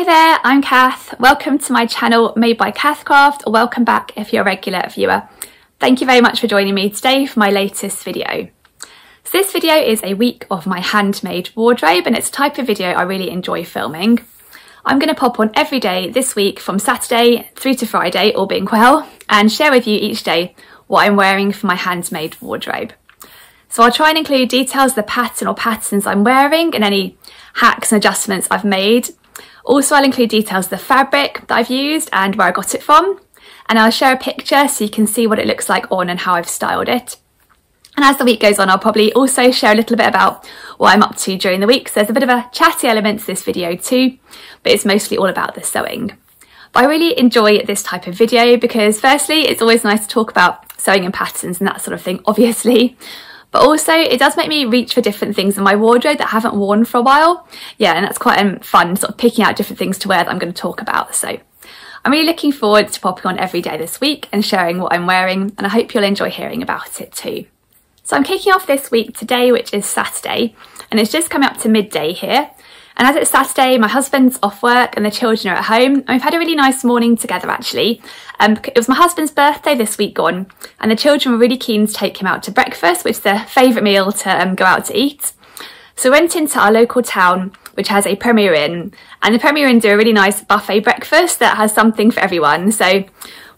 Hi there, I'm Cath. Welcome to my channel Made by Cathcraft or welcome back if you're a regular viewer. Thank you very much for joining me today for my latest video. So this video is a week of my handmade wardrobe and it's a type of video I really enjoy filming. I'm going to pop on every day this week from Saturday through to Friday, all being well, and share with you each day what I'm wearing for my handmade wardrobe. So I'll try and include details of the pattern or patterns I'm wearing and any hacks and adjustments I've made also, I'll include details of the fabric that I've used and where I got it from. And I'll share a picture so you can see what it looks like on and how I've styled it. And as the week goes on, I'll probably also share a little bit about what I'm up to during the week. So there's a bit of a chatty element to this video too, but it's mostly all about the sewing. But I really enjoy this type of video because firstly, it's always nice to talk about sewing and patterns and that sort of thing, obviously. But also it does make me reach for different things in my wardrobe that I haven't worn for a while. Yeah, and that's quite um, fun, sort of picking out different things to wear that I'm going to talk about. So I'm really looking forward to popping on every day this week and sharing what I'm wearing, and I hope you'll enjoy hearing about it too. So I'm kicking off this week today, which is Saturday, and it's just coming up to midday here. And as it's Saturday, my husband's off work and the children are at home. And we've had a really nice morning together actually. Um, it was my husband's birthday this week gone and the children were really keen to take him out to breakfast, which is their favourite meal to um, go out to eat. So we went into our local town, which has a Premier Inn, and the Premier Inn do a really nice buffet breakfast that has something for everyone. So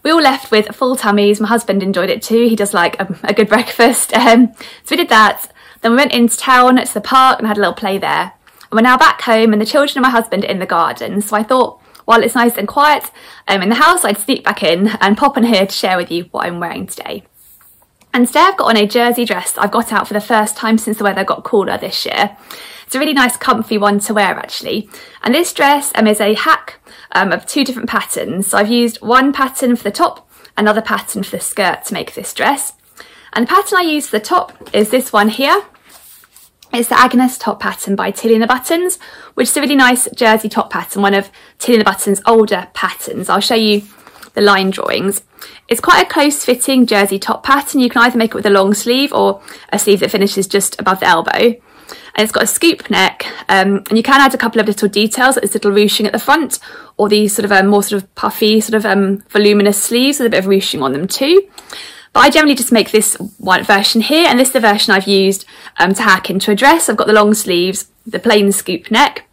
we all left with full tummies. My husband enjoyed it too. He does like a, a good breakfast. Um, so we did that. Then we went into town to the park and had a little play there. We're now back home and the children and my husband are in the garden. So I thought, while it's nice and quiet um, in the house, I'd sneak back in and pop in here to share with you what I'm wearing today. And today I've got on a jersey dress I've got out for the first time since the weather got cooler this year. It's a really nice comfy one to wear actually. And this dress um, is a hack um, of two different patterns. So I've used one pattern for the top, another pattern for the skirt to make this dress. And the pattern I use for the top is this one here. It's the Agnes top pattern by Tilly and the Buttons, which is a really nice jersey top pattern, one of Tilly and the Buttons' older patterns. I'll show you the line drawings. It's quite a close fitting jersey top pattern. You can either make it with a long sleeve or a sleeve that finishes just above the elbow. And it's got a scoop neck um, and you can add a couple of little details, like this little ruching at the front or these sort of um, more sort of puffy, sort of um, voluminous sleeves with a bit of ruching on them too. But I generally just make this white version here, and this is the version I've used um, to hack into a dress. I've got the long sleeves, the plain scoop neck.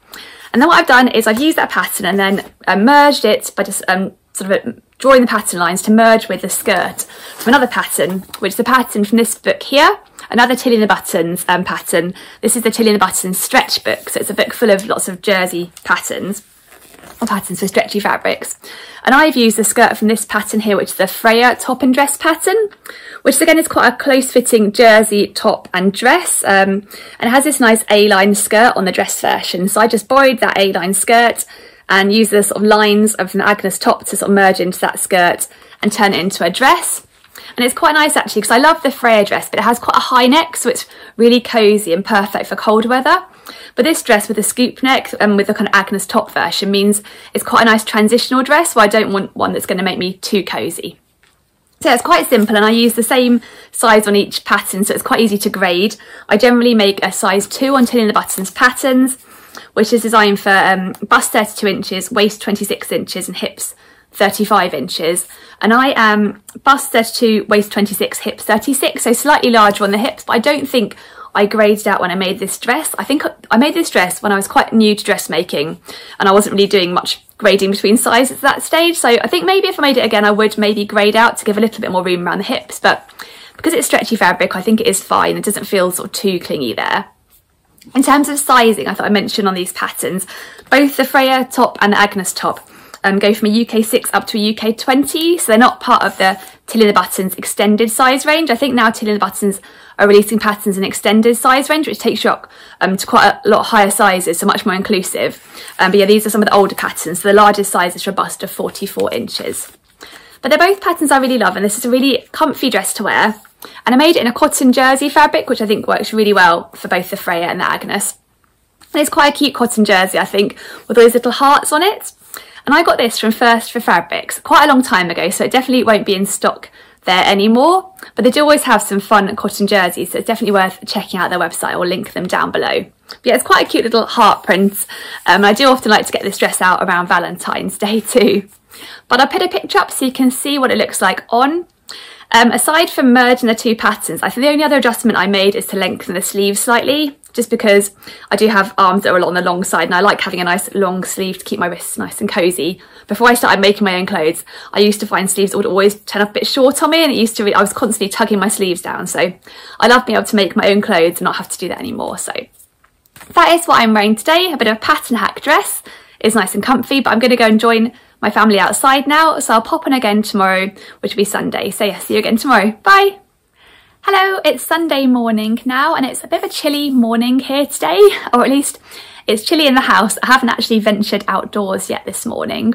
And then what I've done is I've used that pattern and then uh, merged it by just um, sort of drawing the pattern lines to merge with the skirt from another pattern, which is the pattern from this book here, another Tilly the Buttons um, pattern. This is the Tilly the Buttons stretch book, so it's a book full of lots of jersey patterns patterns for stretchy fabrics. And I've used the skirt from this pattern here, which is the Freya top and dress pattern, which again is quite a close fitting jersey top and dress. Um, and it has this nice A-line skirt on the dress version. So I just borrowed that A-line skirt and used the sort of lines of an Agnes top to sort of merge into that skirt and turn it into a dress. And it's quite nice actually because I love the Freya dress, but it has quite a high neck, so it's really cosy and perfect for cold weather. But this dress with a scoop neck and with the kind of Agnes top version means it's quite a nice transitional dress, so I don't want one that's going to make me too cosy. So it's quite simple and I use the same size on each pattern so it's quite easy to grade. I generally make a size 2 on Tilly the Buttons patterns which is designed for um, bust 32 inches, waist 26 inches and hips 35 inches and I am bust 32, waist 26, hips 36 so slightly larger on the hips but I don't think I graded out when I made this dress. I think I made this dress when I was quite new to dressmaking and I wasn't really doing much grading between sizes at that stage. So I think maybe if I made it again, I would maybe grade out to give a little bit more room around the hips. But because it's stretchy fabric, I think it is fine. It doesn't feel sort of too clingy there. In terms of sizing, I thought I mentioned on these patterns, both the Freya top and the Agnes top um, go from a UK 6 up to a UK 20, so they're not part of the Tilly the Buttons extended size range. I think now Tilly the Buttons are releasing patterns in extended size range, which takes you up um, to quite a lot higher sizes, so much more inclusive. Um, but yeah, these are some of the older patterns. So the largest size is for bust of 44 inches. But they're both patterns I really love, and this is a really comfy dress to wear. And I made it in a cotton jersey fabric, which I think works really well for both the Freya and the Agnes. And it's quite a cute cotton jersey, I think, with all these little hearts on it. And I got this from First for Fabrics quite a long time ago, so it definitely won't be in stock there anymore, but they do always have some fun cotton jerseys, so it's definitely worth checking out their website. I'll link them down below. But yeah, it's quite a cute little heart print. Um, I do often like to get this dress out around Valentine's Day too. But I'll put a picture up so you can see what it looks like on. Um, aside from merging the two patterns, I think the only other adjustment I made is to lengthen the sleeves slightly, just because I do have arms that are a lot on the long side and I like having a nice long sleeve to keep my wrists nice and cosy. Before I started making my own clothes, I used to find sleeves would always turn up a bit short on me and it used to, I was constantly tugging my sleeves down. So I love being able to make my own clothes and not have to do that anymore. So that is what I'm wearing today, a bit of a pattern hack dress. It's nice and comfy, but I'm going to go and join my family outside now, so I'll pop in again tomorrow, which will be Sunday. So yeah, see you again tomorrow. Bye! Hello, it's Sunday morning now, and it's a bit of a chilly morning here today, or at least it's chilly in the house. I haven't actually ventured outdoors yet this morning.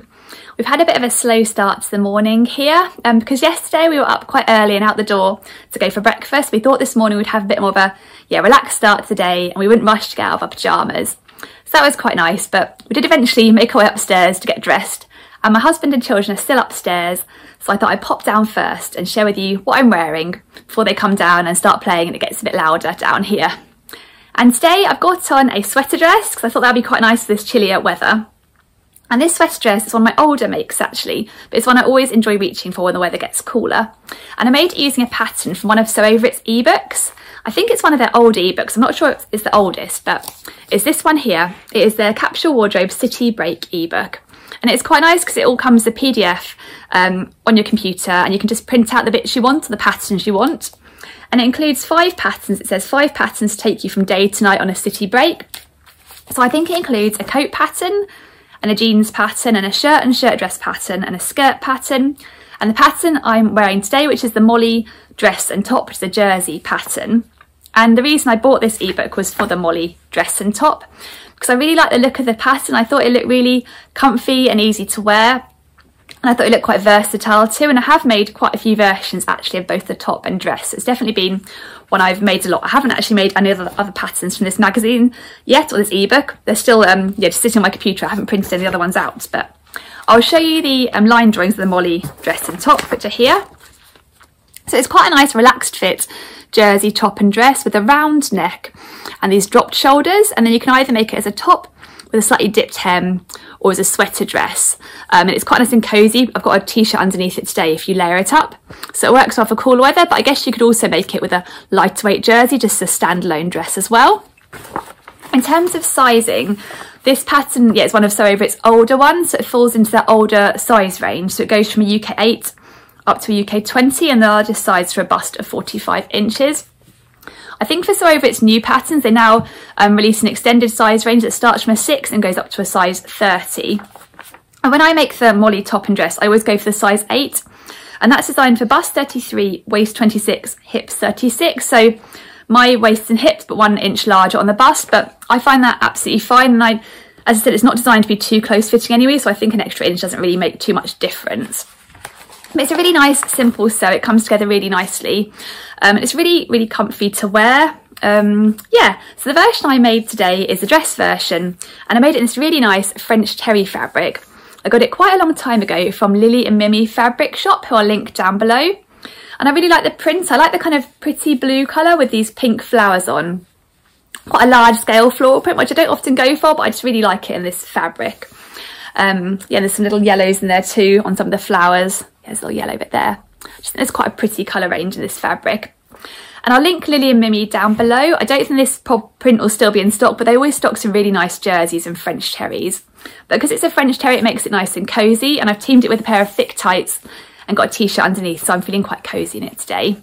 We've had a bit of a slow start to the morning here um, because yesterday we were up quite early and out the door to go for breakfast. We thought this morning we'd have a bit more of a yeah relaxed start to the day and we wouldn't rush to get out of our pyjamas. So that was quite nice, but we did eventually make our way upstairs to get dressed and my husband and children are still upstairs so I thought I'd pop down first and share with you what I'm wearing before they come down and start playing and it gets a bit louder down here. And today I've got on a sweater dress because I thought that'd be quite nice for this chillier weather. And this sweater dress is one of my older makes actually, but it's one I always enjoy reaching for when the weather gets cooler. And I made it using a pattern from one of Sew Over It's ebooks. I think it's one of their old ebooks, I'm not sure it's the oldest, but it's this one here. It is their Capsule Wardrobe City Break ebook. And it's quite nice because it all comes as a PDF um, on your computer and you can just print out the bits you want or the patterns you want. And it includes five patterns. It says five patterns to take you from day to night on a city break. So I think it includes a coat pattern and a jeans pattern and a shirt and shirt dress pattern and a skirt pattern. And the pattern I'm wearing today, which is the Molly dress and top, which is a jersey pattern. And the reason I bought this ebook was for the Molly dress and top because I really like the look of the pattern. I thought it looked really comfy and easy to wear. And I thought it looked quite versatile too. And I have made quite a few versions actually of both the top and dress. It's definitely been one I've made a lot. I haven't actually made any other, other patterns from this magazine yet or this ebook. They're still um, yeah, just sitting on my computer. I haven't printed any other ones out, but I'll show you the um, line drawings of the Molly dress and top, which are here. So it's quite a nice relaxed fit jersey top and dress with a round neck and these dropped shoulders and then you can either make it as a top with a slightly dipped hem or as a sweater dress. Um, and it's quite nice and cozy. I've got a t-shirt underneath it today if you layer it up. So it works well for cool weather but I guess you could also make it with a lightweight jersey just a standalone dress as well. In terms of sizing this pattern yeah it's one of Sew Over It's older ones so it falls into that older size range. So it goes from a UK 8 up to a UK 20 and the largest size for a bust of 45 inches. I think for Sew Over It's new patterns, they now um, release an extended size range that starts from a 6 and goes up to a size 30. And when I make the Molly top and dress, I always go for the size 8. And that's designed for bust 33, waist 26, hips 36. So my waist and hips, but one inch larger on the bust. But I find that absolutely fine. And I, as I said, it's not designed to be too close fitting anyway. So I think an extra inch doesn't really make too much difference. But it's a really nice, simple sew. It comes together really nicely. Um, it's really, really comfy to wear. Um, yeah, so the version I made today is the dress version, and I made it in this really nice French terry fabric. I got it quite a long time ago from Lilly and Mimi Fabric Shop, who I'll link down below. And I really like the print. I like the kind of pretty blue colour with these pink flowers on. Quite a large scale floral print, which I don't often go for, but I just really like it in this fabric. Um, yeah, there's some little yellows in there too on some of the flowers. There's a little yellow bit there. Just think there's quite a pretty colour range in this fabric. And I'll link Lilly and Mimi down below. I don't think this print will still be in stock, but they always stock some really nice jerseys and French terries. But because it's a French terry, it makes it nice and cosy. And I've teamed it with a pair of thick tights and got a t-shirt underneath, so I'm feeling quite cosy in it today.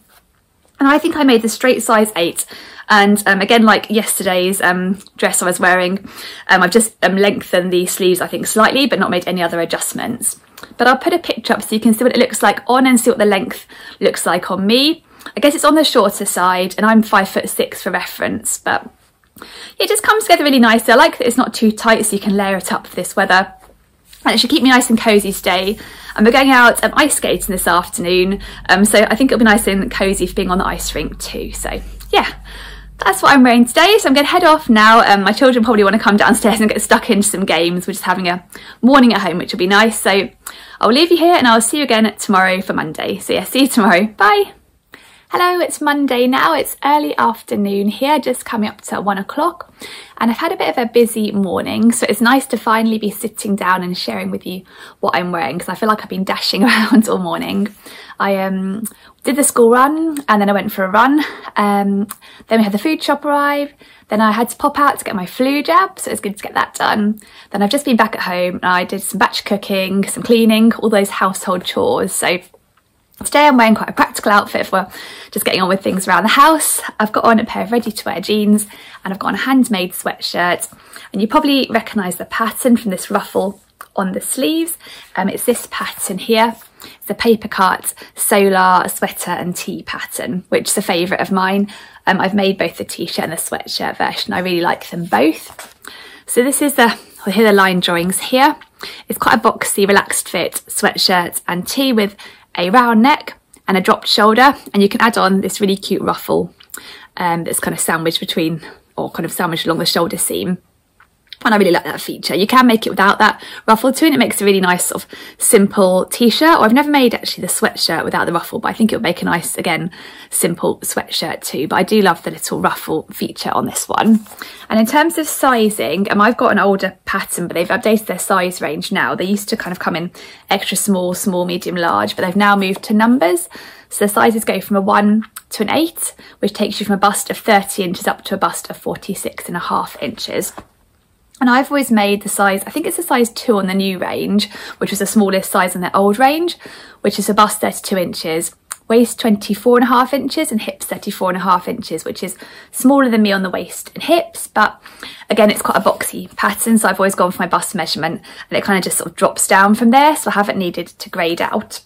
And I think I made the straight size 8. And um, again, like yesterday's um, dress I was wearing, um, I've just um, lengthened the sleeves, I think, slightly, but not made any other adjustments. But I'll put a picture up so you can see what it looks like on and see what the length looks like on me. I guess it's on the shorter side and I'm five foot six for reference, but it just comes together really nicely. I like that it's not too tight so you can layer it up for this weather. And it should keep me nice and cosy today. And we're going out um, ice skating this afternoon. Um, so I think it'll be nice and cosy for being on the ice rink too. So yeah, that's what I'm wearing today. So I'm going to head off now. Um, my children probably want to come downstairs and get stuck into some games. We're just having a morning at home, which will be nice. So I'll leave you here and I'll see you again tomorrow for Monday. So yeah, see you tomorrow. Bye. Hello, it's Monday now. It's early afternoon here, just coming up to one o'clock. And I've had a bit of a busy morning, so it's nice to finally be sitting down and sharing with you what I'm wearing because I feel like I've been dashing around all morning. I um, did the school run and then I went for a run. Um, then we had the food shop arrive. Then I had to pop out to get my flu jab, so it's good to get that done. Then I've just been back at home and I did some batch cooking, some cleaning, all those household chores. So Today I'm wearing quite a practical outfit for just getting on with things around the house. I've got on a pair of ready to wear jeans and I've got on a handmade sweatshirt and you probably recognise the pattern from this ruffle on the sleeves. Um, it's this pattern here. It's a Papercut solar sweater and tee pattern, which is a favourite of mine. Um, I've made both the t-shirt and the sweatshirt version. I really like them both. So this is the, well, here are the line drawings here. It's quite a boxy, relaxed fit sweatshirt and tee with a round neck and a dropped shoulder and you can add on this really cute ruffle um, that's kind of sandwiched between or kind of sandwiched along the shoulder seam and I really like that feature. You can make it without that ruffle too and it makes a really nice sort of simple t-shirt or I've never made actually the sweatshirt without the ruffle but I think it would make a nice again simple sweatshirt too but I do love the little ruffle feature on this one. And in terms of sizing um, I've got an older pattern but they've updated their size range now. They used to kind of come in extra small, small, medium, large but they've now moved to numbers so the sizes go from a 1 to an 8 which takes you from a bust of 30 inches up to a bust of 46 and a half inches. And I've always made the size, I think it's a size 2 on the new range, which was the smallest size on the old range, which is a bust 32 inches, waist 24 and a half inches and hips 34 and a half inches, which is smaller than me on the waist and hips. But again, it's quite a boxy pattern. So I've always gone for my bust measurement and it kind of just sort of drops down from there. So I haven't needed to grade out.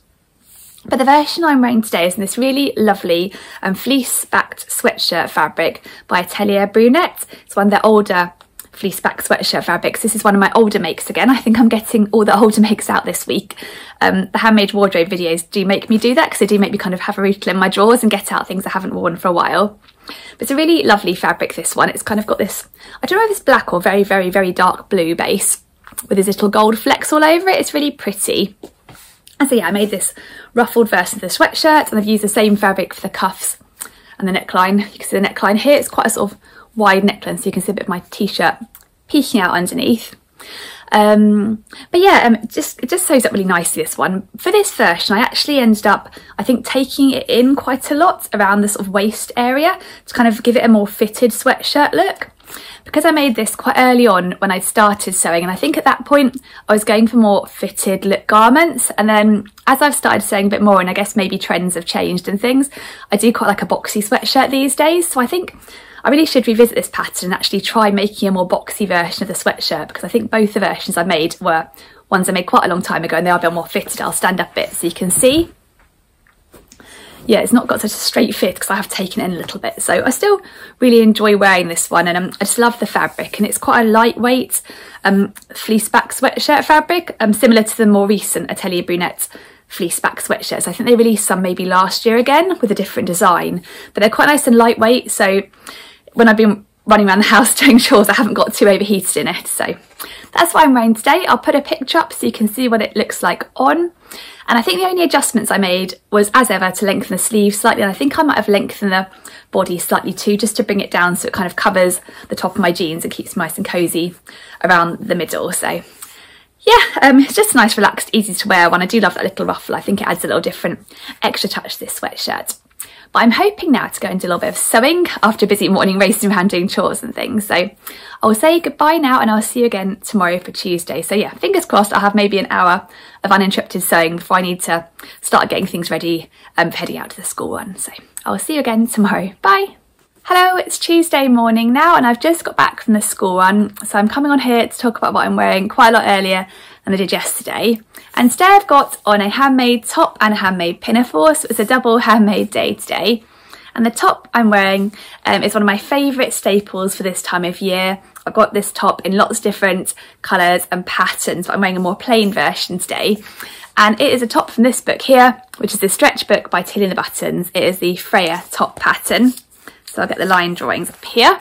But the version I'm wearing today is in this really lovely um, fleece-backed sweatshirt fabric by Atelier Brunette. It's one of their older fleece back sweatshirt fabrics. This is one of my older makes again. I think I'm getting all the older makes out this week. Um, the handmade wardrobe videos do make me do that because they do make me kind of have a rootle in my drawers and get out things I haven't worn for a while. But it's a really lovely fabric, this one. It's kind of got this, I don't know if it's black or very, very, very dark blue base with these little gold flecks all over it. It's really pretty. And so yeah, I made this ruffled version of the sweatshirt and I've used the same fabric for the cuffs and the neckline. You can see the neckline here. It's quite a sort of wide neckline so you can see a bit of my t-shirt peeking out underneath. Um, but yeah, um, it just it just sews up really nicely this one. For this version I actually ended up I think taking it in quite a lot around the sort of waist area to kind of give it a more fitted sweatshirt look. Because I made this quite early on when I started sewing and I think at that point I was going for more fitted look garments and then as I've started sewing a bit more and I guess maybe trends have changed and things I do quite like a boxy sweatshirt these days so I think I really should revisit this pattern and actually try making a more boxy version of the sweatshirt because I think both the versions I made were ones I made quite a long time ago and they are a bit more fitted. I'll stand up a bit so you can see. Yeah, it's not got such a straight fit because I have taken in a little bit. So I still really enjoy wearing this one and um, I just love the fabric and it's quite a lightweight um, fleece back sweatshirt fabric, um, similar to the more recent Atelier Brunette fleece back sweatshirts. I think they released some maybe last year again with a different design, but they're quite nice and lightweight. So when I've been running around the house doing chores, I haven't got too overheated in it. So that's what I'm wearing today. I'll put a picture up so you can see what it looks like on. And I think the only adjustments I made was, as ever, to lengthen the sleeves slightly. And I think I might have lengthened the body slightly too, just to bring it down so it kind of covers the top of my jeans and keeps nice and cosy around the middle. So yeah, um, it's just a nice, relaxed, easy to wear one. I do love that little ruffle. I think it adds a little different extra touch to this sweatshirt. But I'm hoping now to go and do a little bit of sewing after a busy morning racing around doing chores and things. So I'll say goodbye now and I'll see you again tomorrow for Tuesday. So yeah, fingers crossed I'll have maybe an hour of uninterrupted sewing before I need to start getting things ready um, heading out to the school run. So I'll see you again tomorrow. Bye. Hello, it's Tuesday morning now and I've just got back from the school run. So I'm coming on here to talk about what I'm wearing quite a lot earlier than I did yesterday. And today I've got on a handmade top and a handmade pinafore. So it's a double handmade day today. And the top I'm wearing um, is one of my favourite staples for this time of year. I've got this top in lots of different colours and patterns, but I'm wearing a more plain version today. And it is a top from this book here, which is the stretch book by Tilly and the Buttons. It is the Freya top pattern. So I'll get the line drawings up here.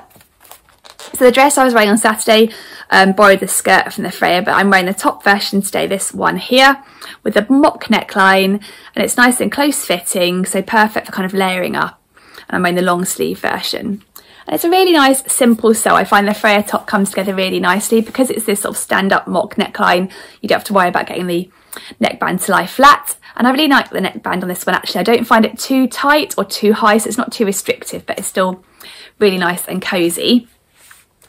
So the dress I was wearing on Saturday um, borrowed the skirt from the Freya, but I'm wearing the top version today, this one here, with a mock neckline, and it's nice and close fitting, so perfect for kind of layering up. And I'm wearing the long sleeve version. And it's a really nice, simple sew. I find the Freya top comes together really nicely because it's this sort of stand-up mock neckline. You don't have to worry about getting the neckband to lie flat. And I really like the neckband on this one actually. I don't find it too tight or too high, so it's not too restrictive, but it's still really nice and cosy.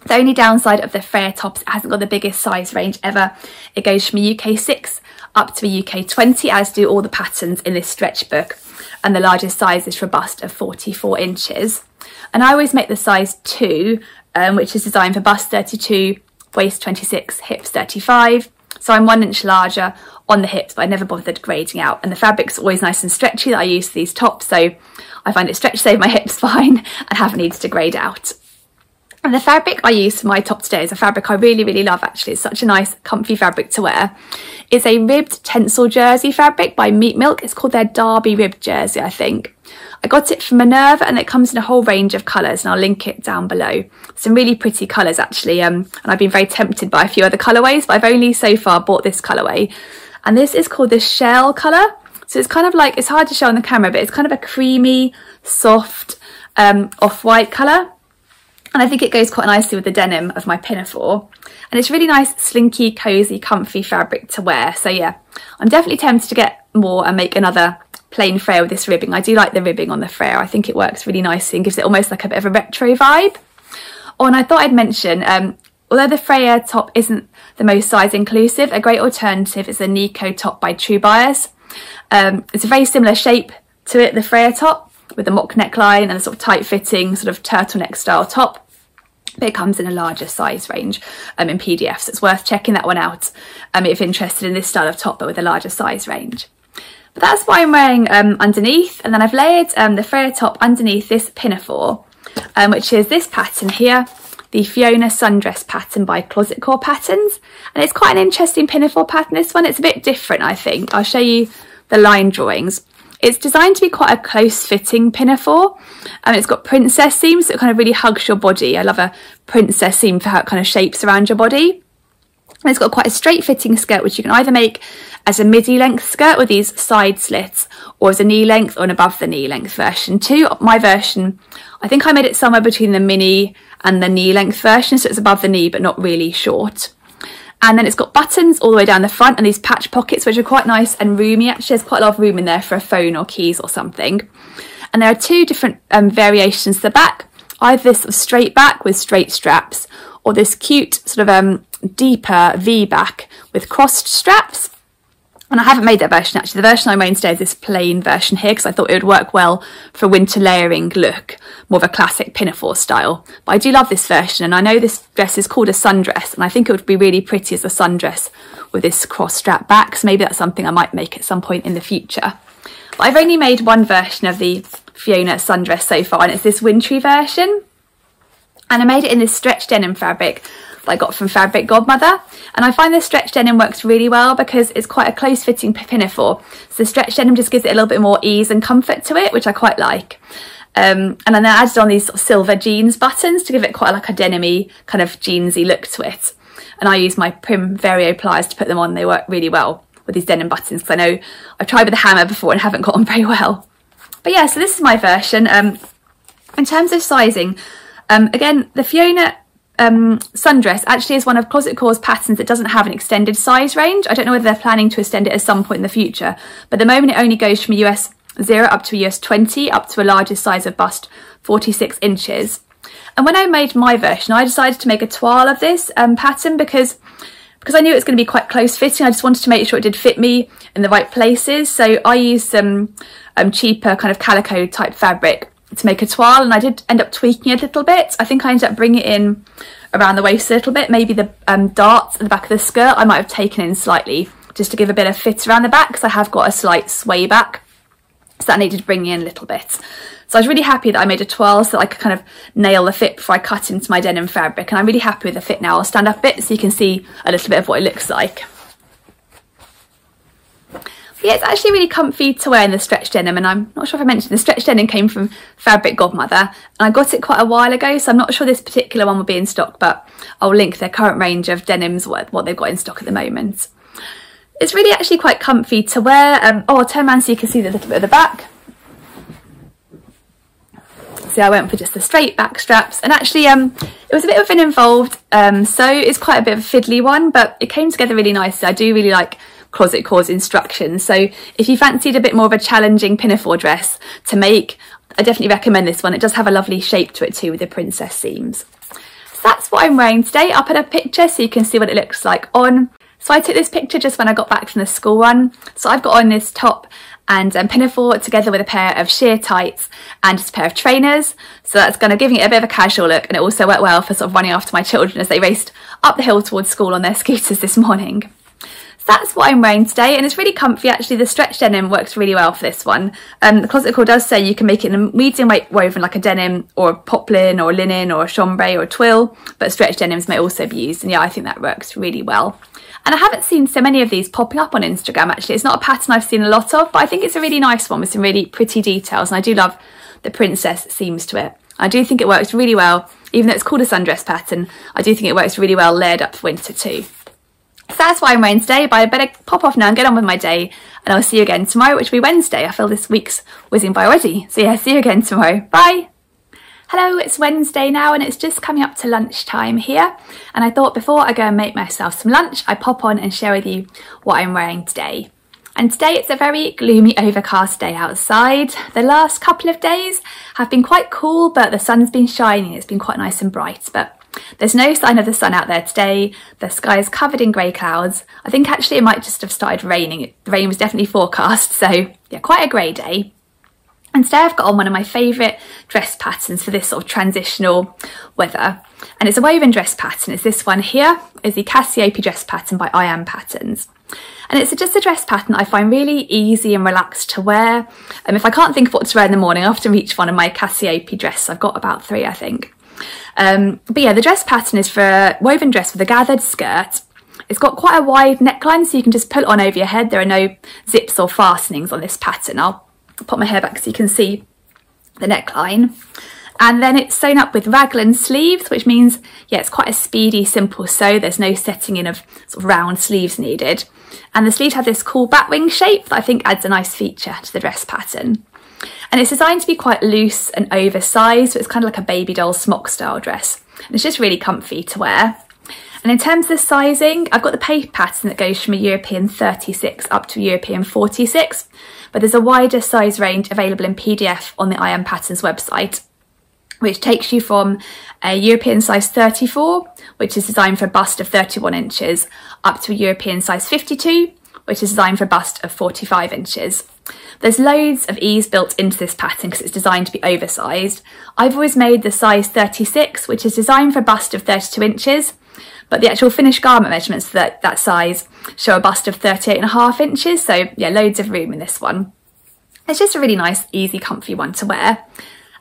The only downside of the Freya tops, it hasn't got the biggest size range ever. It goes from a UK 6 up to a UK 20, as do all the patterns in this stretch book. And the largest size is for bust of 44 inches. And I always make the size 2, um, which is designed for bust 32, waist 26, hips 35. So I'm one inch larger on the hips, but I never bothered grading out. And the fabric's always nice and stretchy that I use these tops, so I find it stretch save my hips fine and haven't needed to grade out. And the fabric I use for my top today is a fabric I really, really love actually. It's such a nice, comfy fabric to wear. It's a ribbed tencel jersey fabric by Meet Milk. It's called their Derby ribbed jersey, I think. I got it from Minerva and it comes in a whole range of colours and I'll link it down below. Some really pretty colours actually um, and I've been very tempted by a few other colourways but I've only so far bought this colourway. And this is called the Shell colour. So it's kind of like, it's hard to show on the camera but it's kind of a creamy, soft, um, off-white colour and I think it goes quite nicely with the denim of my pinafore. And it's really nice, slinky, cosy, comfy fabric to wear. So yeah, I'm definitely tempted to get more and make another plain Freya with this ribbing. I do like the ribbing on the Freya. I think it works really nicely and gives it almost like a bit of a retro vibe. Oh, and I thought I'd mention, um, although the Freya top isn't the most size inclusive, a great alternative is the Nikko top by True Bias. Um, it's a very similar shape to it, the Freya top, with a mock neckline and a sort of tight fitting sort of turtleneck style top but it comes in a larger size range um, in PDF, so it's worth checking that one out um, if interested in this style of top but with a larger size range. But that's what I'm wearing um, underneath and then I've layered um, the Freya top underneath this pinafore um, which is this pattern here, the Fiona Sundress pattern by Closet Core Patterns and it's quite an interesting pinafore pattern this one, it's a bit different I think. I'll show you the line drawings. It's designed to be quite a close fitting pinafore and it's got princess seams so it kind of really hugs your body. I love a princess seam for how it kind of shapes around your body. It's got quite a straight fitting skirt which you can either make as a midi length skirt with these side slits or as a knee length or an above the knee length version. Two, my version, I think I made it somewhere between the mini and the knee length version so it's above the knee but not really short. And then it's got buttons all the way down the front and these patch pockets, which are quite nice and roomy. Actually, there's quite a lot of room in there for a phone or keys or something. And there are two different um, variations to the back. Either this straight back with straight straps or this cute sort of um, deeper V back with crossed straps. And I haven't made that version actually. The version I'm wearing today is this plain version here because I thought it would work well for a winter layering look, more of a classic pinafore style. But I do love this version and I know this dress is called a sundress and I think it would be really pretty as a sundress with this cross strap back. So maybe that's something I might make at some point in the future. But I've only made one version of the Fiona sundress so far and it's this wintry version. And I made it in this stretch denim fabric I got from Fabric Godmother. And I find this stretch denim works really well because it's quite a close fitting pinafore. So the stretch denim just gives it a little bit more ease and comfort to it, which I quite like. Um, and then I added on these sort of silver jeans buttons to give it quite like a denim kind of jeansy look to it. And I use my Prym Vario pliers to put them on. They work really well with these denim buttons because I know I've tried with a hammer before and haven't got on very well. But yeah, so this is my version. Um, in terms of sizing, um, again, the Fiona um, sundress actually is one of Closet Core's patterns that doesn't have an extended size range. I don't know whether they're planning to extend it at some point in the future, but the moment it only goes from a US 0 up to a US 20 up to a larger size of bust 46 inches. And when I made my version, I decided to make a toile of this um, pattern because because I knew it was going to be quite close fitting. I just wanted to make sure it did fit me in the right places. So I used some um, cheaper kind of calico type fabric to make a toile and I did end up tweaking it a little bit. I think I ended up bringing it in around the waist a little bit. Maybe the um, darts at the back of the skirt I might have taken in slightly just to give a bit of fit around the back because I have got a slight sway back. So that needed to bring in a little bit. So I was really happy that I made a toile so that I could kind of nail the fit before I cut into my denim fabric. And I'm really happy with the fit now. I'll stand up a bit so you can see a little bit of what it looks like yeah, it's actually really comfy to wear in the stretch denim and I'm not sure if I mentioned the stretch denim came from Fabric Godmother and I got it quite a while ago so I'm not sure this particular one will be in stock but I'll link their current range of denims, what, what they've got in stock at the moment. It's really actually quite comfy to wear. Um, oh, I'll turn around so you can see the little bit of the back. So I went for just the straight back straps and actually um, it was a bit of an involved um, so it's quite a bit of a fiddly one but it came together really nicely. I do really like Closet Core's instructions. So if you fancied a bit more of a challenging pinafore dress to make, I definitely recommend this one. It does have a lovely shape to it too with the princess seams. So that's what I'm wearing today. I'll put a picture so you can see what it looks like on. So I took this picture just when I got back from the school run. So I've got on this top and um, pinafore together with a pair of sheer tights and just a pair of trainers. So that's kind of giving it a bit of a casual look and it also worked well for sort of running after my children as they raced up the hill towards school on their scooters this morning that's what I'm wearing today and it's really comfy actually. The stretch denim works really well for this one. Um, the closet core does say you can make it in a medium weight woven like a denim or a poplin or linen or chambray or twill but stretch denims may also be used and yeah I think that works really well. And I haven't seen so many of these popping up on Instagram actually. It's not a pattern I've seen a lot of but I think it's a really nice one with some really pretty details and I do love the princess seams to it. I do think it works really well even though it's called a sundress pattern I do think it works really well layered up for winter too so that's why I'm wearing today, but I better pop off now and get on with my day. And I'll see you again tomorrow, which will be Wednesday. I feel this week's whizzing by already. So yeah, see you again tomorrow. Bye. Hello, it's Wednesday now and it's just coming up to lunchtime here. And I thought before I go and make myself some lunch, I pop on and share with you what I'm wearing today. And today it's a very gloomy overcast day outside. The last couple of days have been quite cool, but the sun's been shining. It's been quite nice and bright, but there's no sign of the sun out there today. The sky is covered in grey clouds. I think actually it might just have started raining. The rain was definitely forecast, so yeah, quite a grey day. And today I've got on one of my favourite dress patterns for this sort of transitional weather. And it's a woven dress pattern. It's this one here, is the Cassiope dress pattern by I Am Patterns. And it's just a dress pattern I find really easy and relaxed to wear. And um, if I can't think of what to wear in the morning, I often reach for one of my Cassiope dress. I've got about three, I think. Um, but yeah, the dress pattern is for woven dress with a gathered skirt. It's got quite a wide neckline, so you can just pull it on over your head. There are no zips or fastenings on this pattern. I'll put my hair back so you can see the neckline. And then it's sewn up with raglan sleeves, which means, yeah, it's quite a speedy, simple sew. There's no setting in of sort of round sleeves needed. And the sleeves have this cool batwing shape that I think adds a nice feature to the dress pattern. And it's designed to be quite loose and oversized, so it's kind of like a baby doll smock style dress. And it's just really comfy to wear. And in terms of the sizing, I've got the paper pattern that goes from a European 36 up to a European 46, but there's a wider size range available in PDF on the I Am Patterns website, which takes you from a European size 34, which is designed for a bust of 31 inches, up to a European size 52, which is designed for a bust of 45 inches. There's loads of ease built into this pattern because it's designed to be oversized. I've always made the size 36, which is designed for a bust of 32 inches, but the actual finished garment measurements that, that size show a bust of 38 and a half inches, so yeah, loads of room in this one. It's just a really nice, easy, comfy one to wear.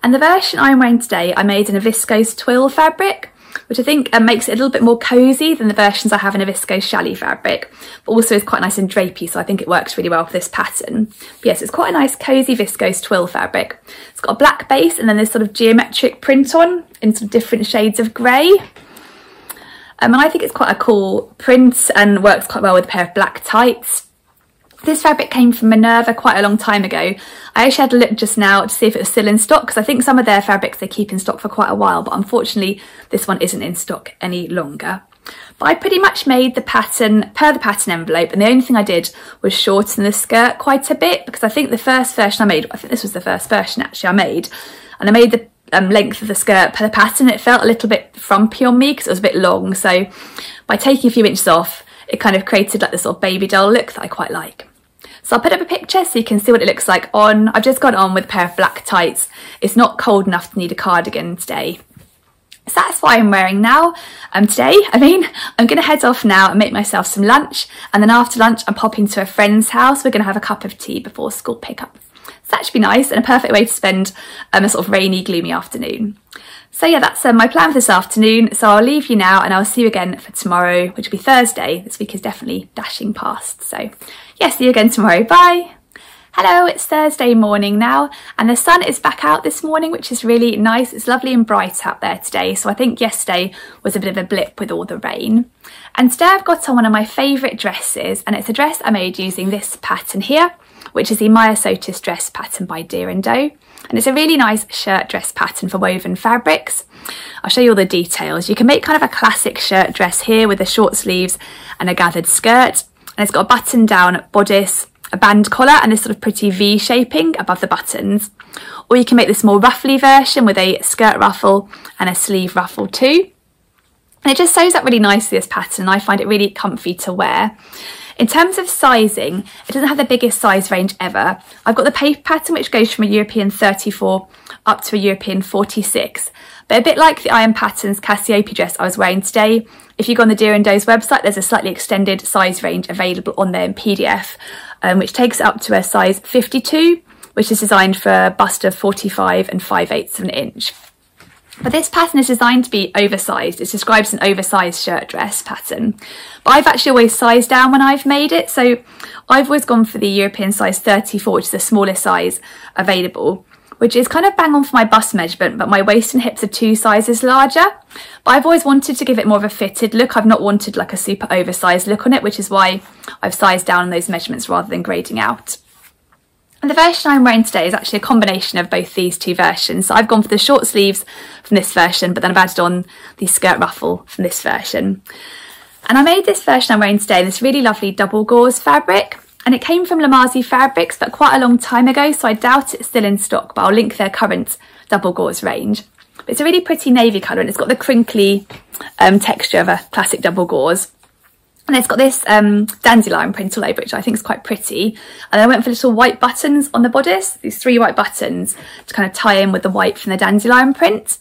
And the version I'm wearing today, I made in a viscose twill fabric which I think um, makes it a little bit more cosy than the versions I have in a viscose challis fabric, but also is quite nice and drapey, so I think it works really well for this pattern. But yes, it's quite a nice cosy viscose twill fabric. It's got a black base and then this sort of geometric print on in some different shades of grey. Um, and I think it's quite a cool print and works quite well with a pair of black tights. This fabric came from Minerva quite a long time ago. I actually had a look just now to see if it was still in stock because I think some of their fabrics they keep in stock for quite a while, but unfortunately this one isn't in stock any longer. But I pretty much made the pattern per the pattern envelope and the only thing I did was shorten the skirt quite a bit because I think the first version I made, I think this was the first version actually I made, and I made the um, length of the skirt per the pattern. It felt a little bit frumpy on me because it was a bit long. So by taking a few inches off, it kind of created like this sort of baby doll look that I quite like. So I'll put up a picture so you can see what it looks like on. I've just got on with a pair of black tights. It's not cold enough to need a cardigan today. So that's what I'm wearing now. Um, today, I mean, I'm going to head off now and make myself some lunch. And then after lunch, I'm popping to a friend's house. We're going to have a cup of tea before school pickup. So that should be nice and a perfect way to spend um, a sort of rainy, gloomy afternoon. So yeah, that's uh, my plan for this afternoon. So I'll leave you now and I'll see you again for tomorrow, which will be Thursday. This week is definitely dashing past. So yeah, see you again tomorrow. Bye. Hello, it's Thursday morning now and the sun is back out this morning, which is really nice. It's lovely and bright out there today. So I think yesterday was a bit of a blip with all the rain. And today I've got on one of my favourite dresses and it's a dress I made using this pattern here, which is the Myosotis dress pattern by Deer and Doe. And it's a really nice shirt dress pattern for woven fabrics. I'll show you all the details. You can make kind of a classic shirt dress here with the short sleeves and a gathered skirt. And it's got a button down bodice a band collar and this sort of pretty V shaping above the buttons. Or you can make this more ruffly version with a skirt ruffle and a sleeve ruffle too. And it just sews up really nicely this pattern I find it really comfy to wear. In terms of sizing, it doesn't have the biggest size range ever. I've got the paper pattern which goes from a European 34 up to a European 46. But a bit like the I Am Patterns Cassiope dress I was wearing today, if you go on the Deer and Doe's website, there's a slightly extended size range available on there in PDF, um, which takes up to a size 52, which is designed for a bust of 45 and 5 eighths of an inch. But this pattern is designed to be oversized. It describes an oversized shirt dress pattern. But I've actually always sized down when I've made it. So I've always gone for the European size 34, which is the smallest size available which is kind of bang on for my bust measurement, but my waist and hips are two sizes larger. But I've always wanted to give it more of a fitted look. I've not wanted like a super oversized look on it, which is why I've sized down on those measurements rather than grading out. And the version I'm wearing today is actually a combination of both these two versions. So I've gone for the short sleeves from this version, but then I've added on the skirt ruffle from this version. And I made this version I'm wearing today in this really lovely double gauze fabric and it came from Lamazi Fabrics but quite a long time ago so I doubt it's still in stock but I'll link their current double gauze range. It's a really pretty navy colour and it's got the crinkly um, texture of a classic double gauze. And it's got this um, dandelion print all over which I think is quite pretty. And I went for little white buttons on the bodice, these three white buttons to kind of tie in with the white from the dandelion print.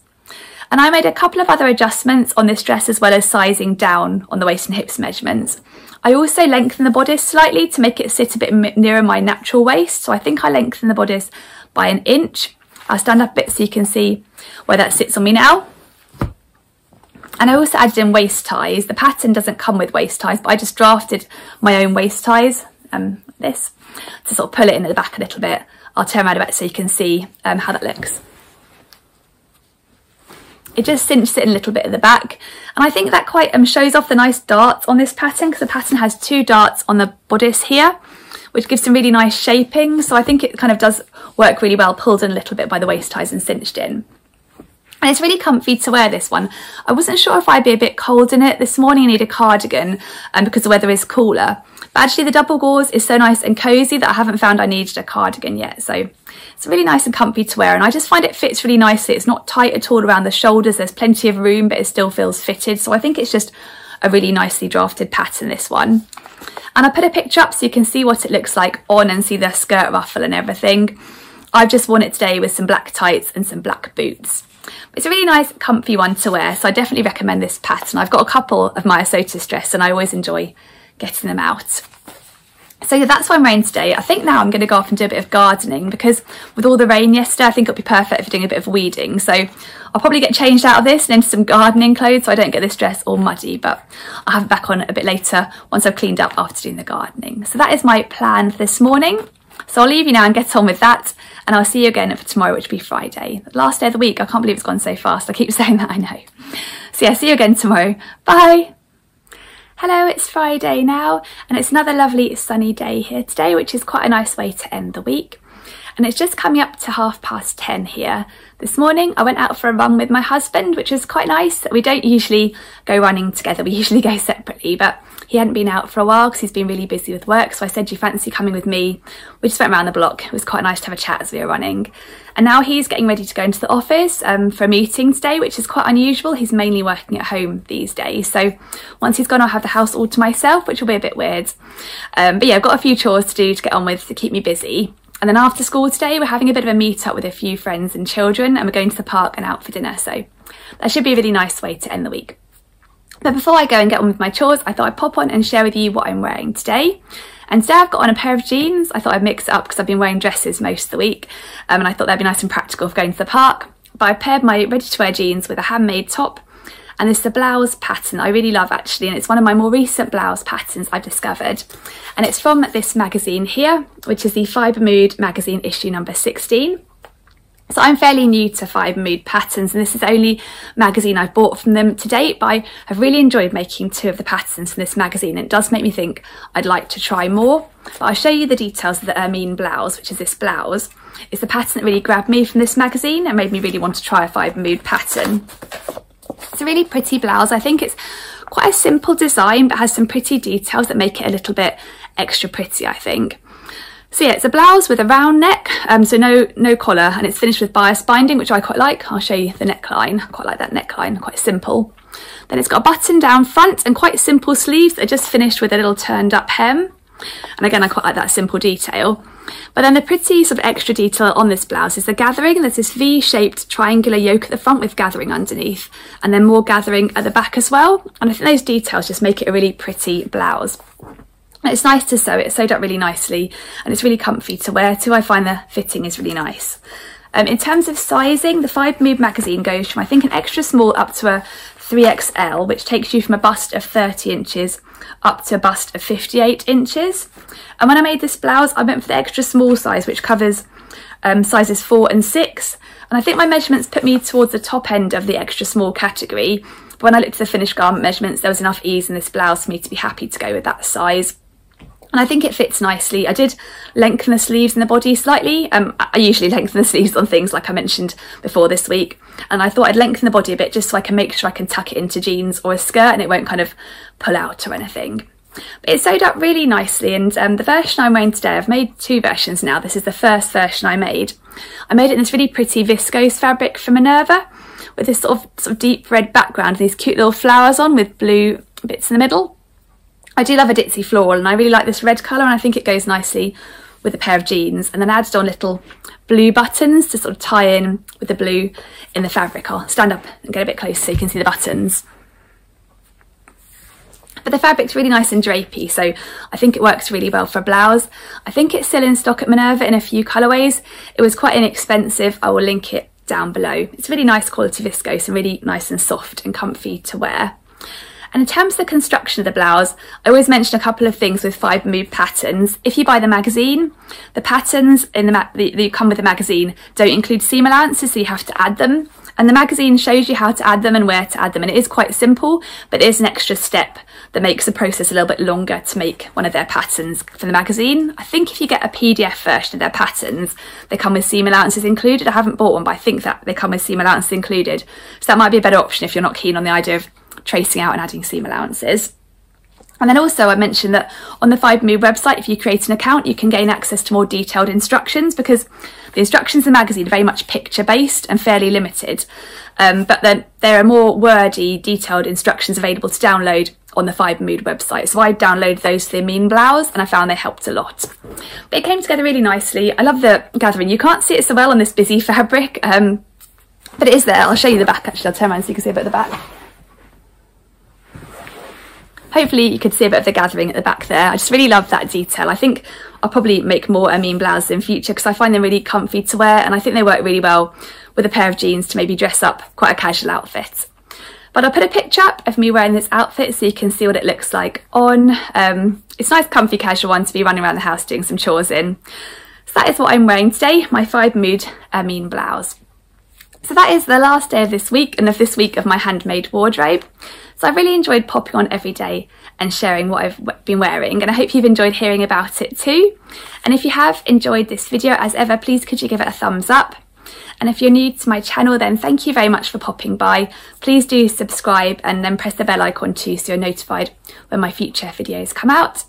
And I made a couple of other adjustments on this dress as well as sizing down on the waist and hips measurements. I also lengthen the bodice slightly to make it sit a bit nearer my natural waist. So I think I lengthen the bodice by an inch. I'll stand up a bit so you can see where that sits on me now. And I also added in waist ties. The pattern doesn't come with waist ties, but I just drafted my own waist ties, um, this, to sort of pull it in at the back a little bit. I'll turn around a bit so you can see um, how that looks it just cinches it in a little bit at the back and I think that quite um, shows off the nice darts on this pattern because the pattern has two darts on the bodice here which gives some really nice shaping so I think it kind of does work really well pulled in a little bit by the waist ties and cinched in. And it's really comfy to wear this one. I wasn't sure if I'd be a bit cold in it. This morning I need a cardigan um, because the weather is cooler. But actually the double gauze is so nice and cosy that I haven't found I needed a cardigan yet. So it's really nice and comfy to wear and I just find it fits really nicely. It's not tight at all around the shoulders. There's plenty of room but it still feels fitted. So I think it's just a really nicely drafted pattern this one. And I put a picture up so you can see what it looks like on and see the skirt ruffle and everything. I've just worn it today with some black tights and some black boots. It's a really nice comfy one to wear so I definitely recommend this pattern. I've got a couple of my Myosotis dress and I always enjoy getting them out. So yeah, that's what I'm wearing today. I think now I'm going to go off and do a bit of gardening because with all the rain yesterday, I think it'll be perfect for doing a bit of weeding. So I'll probably get changed out of this and into some gardening clothes so I don't get this dress all muddy, but I'll have it back on a bit later once I've cleaned up after doing the gardening. So that is my plan for this morning. So I'll leave you now and get on with that and I'll see you again for tomorrow, which will be Friday. The last day of the week. I can't believe it's gone so fast. I keep saying that, I know. So yeah, see you again tomorrow. Bye. Hello, it's Friday now and it's another lovely sunny day here today, which is quite a nice way to end the week. And it's just coming up to half past 10 here. This morning I went out for a run with my husband, which was quite nice. We don't usually go running together, we usually go separately, but he hadn't been out for a while because he's been really busy with work. So I said, do you fancy coming with me? We just went around the block. It was quite nice to have a chat as we were running. And now he's getting ready to go into the office um, for a meeting today, which is quite unusual. He's mainly working at home these days. So once he's gone, I'll have the house all to myself, which will be a bit weird. Um, but yeah, I've got a few chores to do to get on with to keep me busy. And then after school today, we're having a bit of a meet up with a few friends and children and we're going to the park and out for dinner. So that should be a really nice way to end the week. But before I go and get on with my chores, I thought I'd pop on and share with you what I'm wearing today. And today I've got on a pair of jeans. I thought I'd mix it up because I've been wearing dresses most of the week um, and I thought that'd be nice and practical for going to the park. but I paired my ready to wear jeans with a handmade top and this is a blouse pattern I really love actually and it's one of my more recent blouse patterns I've discovered and it's from this magazine here which is the Fibre Mood magazine issue number 16 so I'm fairly new to Fibre Mood patterns and this is the only magazine I've bought from them to date but I have really enjoyed making two of the patterns from this magazine and it does make me think I'd like to try more. But I'll show you the details of the ermine blouse which is this blouse. It's the pattern that really grabbed me from this magazine and made me really want to try a Fibre Mood pattern. It's a really pretty blouse. I think it's quite a simple design but has some pretty details that make it a little bit extra pretty I think. So yeah, it's a blouse with a round neck, um, so no no collar, and it's finished with bias binding, which I quite like. I'll show you the neckline. I quite like that neckline, quite simple. Then it's got a button down front and quite simple sleeves that are just finished with a little turned up hem. And again, I quite like that simple detail. But then the pretty sort of extra detail on this blouse is the gathering. There's this V-shaped triangular yoke at the front with gathering underneath and then more gathering at the back as well. And I think those details just make it a really pretty blouse. It's nice to sew, it's sewed up really nicely and it's really comfy to wear too. I find the fitting is really nice. Um, in terms of sizing, the Fibre Mood magazine goes from I think an extra small up to a 3XL, which takes you from a bust of 30 inches up to a bust of 58 inches. And when I made this blouse, I went for the extra small size, which covers um, sizes four and six. And I think my measurements put me towards the top end of the extra small category. But when I looked at the finished garment measurements, there was enough ease in this blouse for me to be happy to go with that size and I think it fits nicely. I did lengthen the sleeves and the body slightly. Um, I usually lengthen the sleeves on things like I mentioned before this week. And I thought I'd lengthen the body a bit just so I can make sure I can tuck it into jeans or a skirt and it won't kind of pull out or anything. But it's sewed up really nicely and um, the version I'm wearing today, I've made two versions now. This is the first version I made. I made it in this really pretty viscose fabric from Minerva with this sort of, sort of deep red background, and these cute little flowers on with blue bits in the middle. I do love a ditzy floral and I really like this red colour and I think it goes nicely with a pair of jeans and then I added on little blue buttons to sort of tie in with the blue in the fabric. I'll stand up and get a bit closer so you can see the buttons. But the fabric's really nice and drapey, so I think it works really well for a blouse. I think it's still in stock at Minerva in a few colourways. It was quite inexpensive. I will link it down below. It's really nice quality viscose and really nice and soft and comfy to wear. And in terms of the construction of the blouse, I always mention a couple of things with Fibre Mood patterns. If you buy the magazine, the patterns in the that come with the magazine don't include seam allowances, so you have to add them. And the magazine shows you how to add them and where to add them. And it is quite simple, but it is an extra step that makes the process a little bit longer to make one of their patterns for the magazine. I think if you get a PDF version of their patterns, they come with seam allowances included. I haven't bought one, but I think that they come with seam allowances included. So that might be a better option if you're not keen on the idea of tracing out and adding seam allowances. And then also I mentioned that on the Fibre Mood website, if you create an account, you can gain access to more detailed instructions because the instructions in the magazine are very much picture based and fairly limited. Um, but then there are more wordy, detailed instructions available to download on the Fibre Mood website. So I downloaded those for the ermine blouse and I found they helped a lot. But it came together really nicely. I love the gathering. You can't see it so well on this busy fabric, um, but it is there. I'll show you the back actually. I'll turn around so you can see a bit of the back. Hopefully you could see a bit of the gathering at the back there. I just really love that detail. I think I'll probably make more ermine blouses in future because I find them really comfy to wear and I think they work really well with a pair of jeans to maybe dress up quite a casual outfit. But I'll put a picture up of me wearing this outfit so you can see what it looks like on. Um, it's a nice comfy casual one to be running around the house doing some chores in. So that is what I'm wearing today, my Fibre Mood ermine blouse. So that is the last day of this week and of this week of my handmade wardrobe. So I've really enjoyed popping on every day and sharing what I've been wearing and I hope you've enjoyed hearing about it too. And if you have enjoyed this video as ever, please could you give it a thumbs up. And if you're new to my channel, then thank you very much for popping by. Please do subscribe and then press the bell icon too so you're notified when my future videos come out.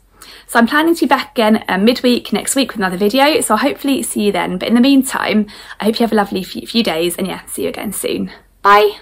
So I'm planning to be back again uh, midweek next week with another video, so I'll hopefully see you then. But in the meantime, I hope you have a lovely few, few days and yeah, see you again soon. Bye!